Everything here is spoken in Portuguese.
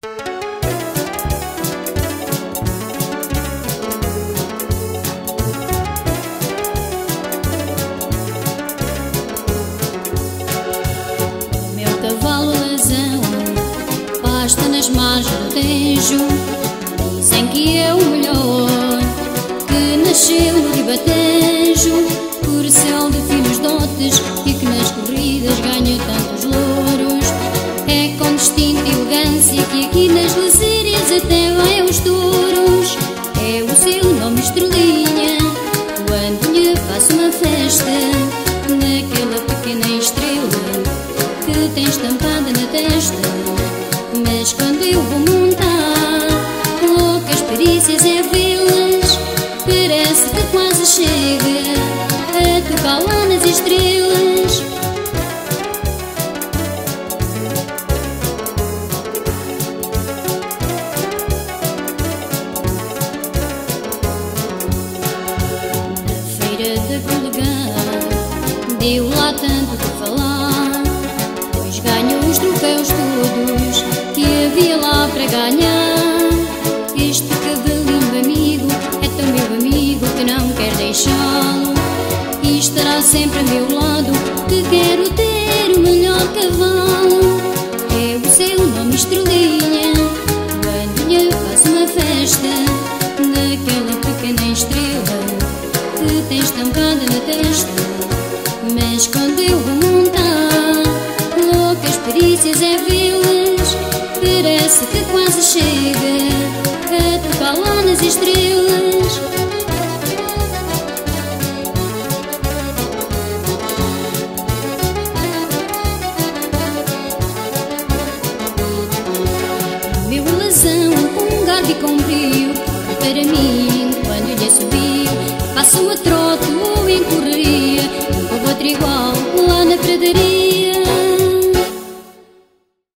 Meu cavalo lazão pasta nas margens do Tejo. Dizem que é o melhor que nasceu no ribatejo. Por céu de finos dotes e que nas corridas ganha. É com que aqui nas lasírias até vai aos touros. É o seu nome estrelinha quando lhe faço uma festa naquela pequena estrela que tem estampada na testa. Mas quando eu vou montar, loucas perícias é vê-las. Parece que quase chega a tocar lá nas estrelas. De Polegar deu lá tanto que falar, pois ganhou os troféus todos que havia lá para ganhar. Este cavalinho amigo é tão meu amigo que não quer deixá-lo e estará sempre a meu lado. Que quero ter o melhor cavalo. É o seu nome estrelinha quando lhe faço uma festa tem estampada na testa. Mas quando eu vou montar, loucas perícias é vê-las. Parece que quase chega a tocar lá nas estrelas. Meu alazão, um garbo e compriu Para mim, quando lhe subiu Passo a trote em correria. Vou outro igual lá na pradaria